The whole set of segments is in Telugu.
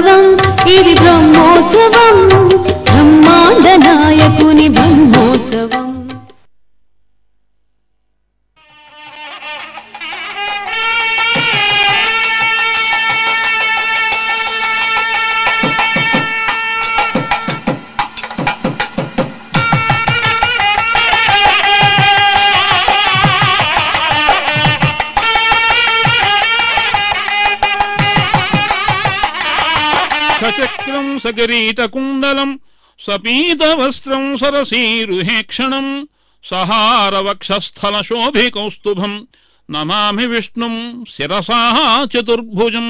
బ్రహ్మోత్సవం ఇది బ్రహ్మోత్సవం. బ్రహ్మాండ నాయకుని బ్రహ్మోత్సవం సచక్రం సగరీతకుండలం సపీతవస్త్రం సరసీరుహేక్షణం సహారవక్షస్థల శోభికౌస్తుభం నమామి విష్ణుం శిరసా చతుర్భుజం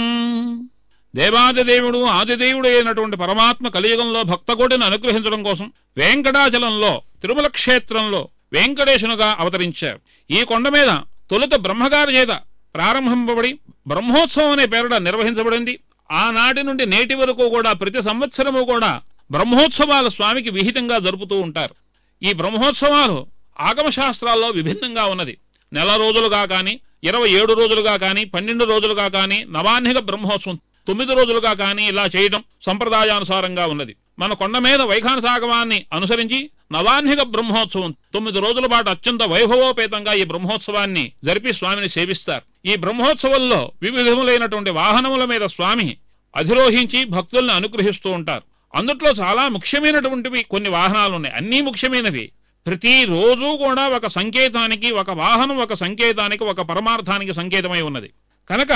దేవాదిదేవుడు ఆదిదేవుడు అయినటువంటి పరమాత్మ కలియుగంలో భక్తకోటిని అనుగ్రహించడం కోసం వెంకటాచలంలో తిరుమల క్షేత్రంలో వెంకటేశునుగా అవతరించారు. ఈ కొండ మీద తొలుత బ్రహ్మగారి చేత ప్రారంభింపబడి బ్రహ్మోత్సవం అనే పేరుట నిర్వహించబడింది. ఆనాటి నుండి నేటి వరకు కూడా ప్రతి సంవత్సరము కూడా బ్రహ్మోత్సవాలు స్వామికి విహితంగా జరుపుతూ ఉంటారు. ఈ బ్రహ్మోత్సవాలు ఆగమశాస్త్రాల్లో విభిన్నంగా ఉన్నది. నెల రోజులుగా కానీ ఇరవై ఏడు రోజులుగా కానీ పన్నెండు రోజులుగా కానీ నవాన్నిక బ్రహ్మోత్సవం తొమ్మిది రోజులుగా కానీ ఇలా చేయడం సంప్రదాయానుసారంగా ఉన్నది. మన కొండ మీద వైఖానసాగమాన్ని అనుసరించి నవాన్హిక బ్రహ్మోత్సవం. తొమ్మిది రోజుల పాటు అత్యంత వైభవోపేతంగా ఈ బ్రహ్మోత్సవాన్ని జరిపి స్వామిని సేవిస్తారు. ఈ బ్రహ్మోత్సవంలో వివిధములైనటువంటి వాహనముల మీద స్వామి అధిరోహించి భక్తుల్ని అనుగ్రహిస్తూ ఉంటారు. అందుట్లో చాలా ముఖ్యమైనటువంటివి కొన్ని వాహనాలు ఉన్నాయి అన్నీ ముఖ్యమైనవి. ప్రతిరోజు కూడా ఒక సంకేతానికి ఒక వాహనం ఒక సంకేతానికి ఒక పరమార్థానికి సంకేతమై ఉన్నది. కనుక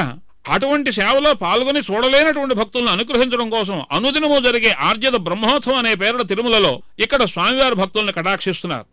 అటువంటి సేవలో పాల్గొని చూడలేనటువంటి భక్తులను అనుగ్రహించడం కోసం అనుదినము జరిగే ఆర్జిత బ్రహ్మోత్సవం అనే పేరున తిరుమలలో ఇక్కడ స్వామివారి భక్తుల్ని కటాక్షిస్తున్నారు.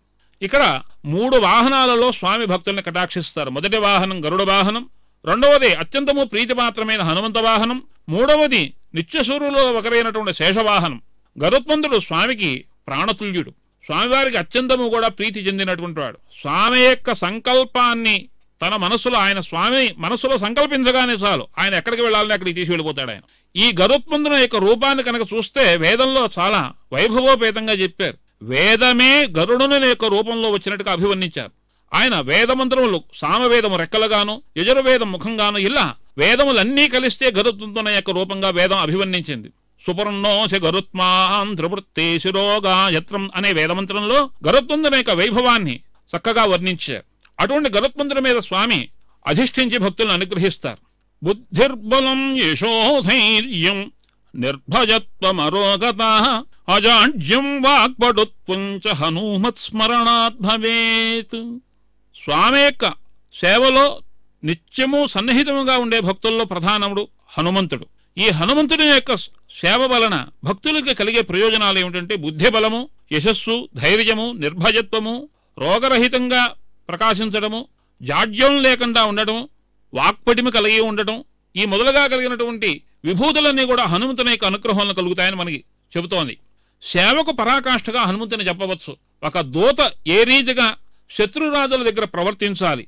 ఇక్కడ మూడు వాహనాలలో స్వామి భక్తుల్ని కటాక్షిస్తారు. మొదటి వాహనం గరుడ వాహనం రెండవది అత్యంతము ప్రీతిపాత్రమైన హనుమంత వాహనం మూడవది నిత్యసూరులో ఒకరైనటువంటి శేషవాహనం. గరుత్మంతుడు స్వామికి ప్రాణతుల్యుడు. స్వామివారికి అత్యంతము కూడా ప్రీతి చెందినటువంటి వాడు. స్వామి యొక్క సంకల్పాన్ని తన మనసులో ఆయన స్వామి మనసులో సంకల్పించగానే చాలు. ఆయన ఎక్కడికి వెళ్ళాలని అక్కడికి తీసి వెళ్ళిపోతాడు ఆయన. ఈ గరుత్మంతుని యొక్క రూపాన్ని కనుక చూస్తే వేదంలో చాలా వైభవోపేతంగా చెప్పారు. వేదమే గరుడుని యొక్క రూపంలో వచ్చినట్టుగా అభివర్ణించారు. ఆయన వేదమంత్రములు సామవేదము రెక్కలుగాను యజుర్వేదం ముఖంగాను ఇలా వేదములన్నీ కలిస్తే గరుత్మంతుని యొక్క రూపంగా వేదం అభివర్ణించింది. సుపర్ణోశ గరుత్మాం త్రువృత్తేషిరోగ యత్రం అనే వేదమంత్రంలో గరుత్మంతుని యొక్క వైభవాన్ని చక్కగా వర్ణించారు. అటువంటి గరుత్మంతుని మీద స్వామి అధిష్ఠించి భక్తులను అనుగ్రహిస్తారు. బుద్ధిర్బలం యశోధైర్యం నిర్భయత్వమరోగత అజాడ్యం వాక్పడుత్వంచ హనుమత్ స్మరణాత్ భవేత్ స్వామి యొక్క సేవలో నిత్యము సన్నిహితముగా ఉండే భక్తుల్లో ప్రధానముడు హనుమంతుడు. ఈ హనుమంతుడి యొక్క సేవ వలన భక్తులకి కలిగే ప్రయోజనాలు ఏమిటంటే బుద్ధి బలము యశస్సు ధైర్యము నిర్భయత్వము రోగరహితంగా ప్రకాశించడము జాడ్యం లేకుండా ఉండటం వాక్పటిమి కలిగి ఉండటం ఈ మొదలుగా కలిగినటువంటి విభూతులన్నీ కూడా హనుమంతుని యొక్క అనుగ్రహంలో కలుగుతాయని మనకి చెబుతోంది. సేవకు పరాకాష్ఠగా హనుమంతుని చెప్పవచ్చు. ఒక దూత ఏ రీతిగా శత్రురాజుల దగ్గర ప్రవర్తించాలి?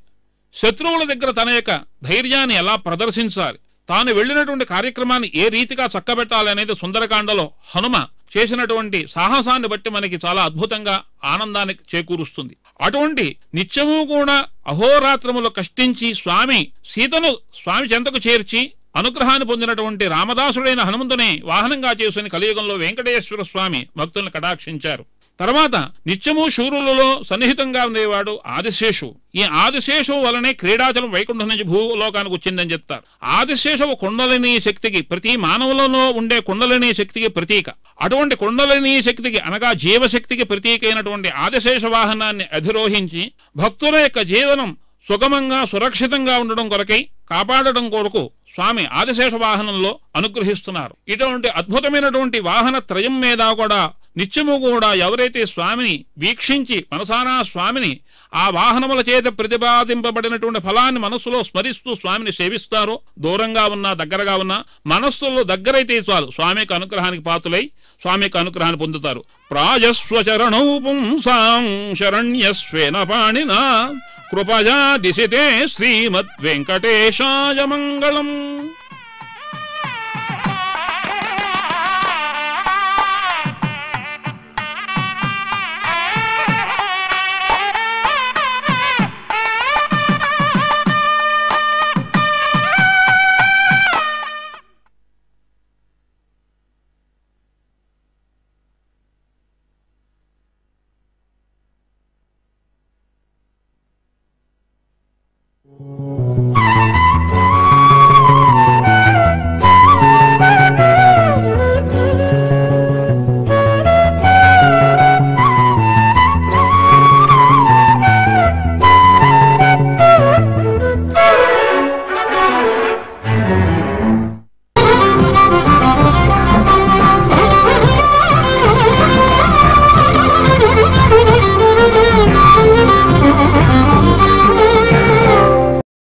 శత్రువుల దగ్గర తన యొక్క ధైర్యాన్ని ఎలా ప్రదర్శించాలి? తాను వెళ్ళినటువంటి కార్యక్రమాన్ని ఏ రీతిగా చక్కబెట్టాలి అనేది సుందరకాండలో హనుమ చేసినటువంటి సాహసాన్ని బట్టి మనకి చాలా అద్భుతంగా ఆనందాన్ని చేకూరుస్తుంది. అటువంటి నిత్యము కూడా అహోరాత్రములు కష్టించి స్వామి సీతను స్వామి చెంతకు చేర్చి అనుగ్రహాన్ని పొందినటువంటి రామదాసుడైన హనుమంతుని వాహనంగా చేసుకుని కలియుగంలో వెంకటేశ్వర స్వామి భక్తులను కటాక్షించారు. తర్వాత నిత్యము శూరులలో సన్నిహితంగా ఉండేవాడు ఆదిశేషు. ఈ ఆదిశేషు వలనే క్రీడాచలం వైకుంఠం నుంచి భూలోకానికి వచ్చిందని చెప్తారు. ఆదిశేషవు కుండలిని శక్తికి ప్రతి మానవులలో ఉండే కుండలిని శక్తికి ప్రతీక. అటువంటి కుండలిని శక్తికి అనగా జీవశక్తికి ప్రతీక అయినటువంటి ఆదిశేష వాహనాన్ని అధిరోహించి భక్తుల యొక్క జీవనం సుగమంగా సురక్షితంగా ఉండడం కొరకై కాపాడడం కొరకు స్వామి ఆదిశేష వాహనంలో అనుగ్రహిస్తున్నారు. ఇటువంటి అద్భుతమైనటువంటి వాహన త్రయం మీద కూడా నిత్యము కూడా ఎవరైతే స్వామిని వీక్షించి మనసారా స్వామిని ఆ వాహనముల చేత ప్రతిపాదింపబడినటువంటి ఫలాన్ని మనస్సులో స్మరిస్తూ స్వామిని సేవిస్తారో దూరంగా ఉన్నా దగ్గరగా ఉన్నా మనస్సులో దగ్గరైతే చాలు. స్వామి యొక్క అనుగ్రహానికి పాతులై స్వామి యొక్క అనుగ్రహాన్ని పొందుతారు. ప్రాజస్వచరణౌ పుంసాం శరణ్యస్వేన పాణినా. కృపయా దిశితే శ్రీమద్ వెంకటేశాయ మంగళం.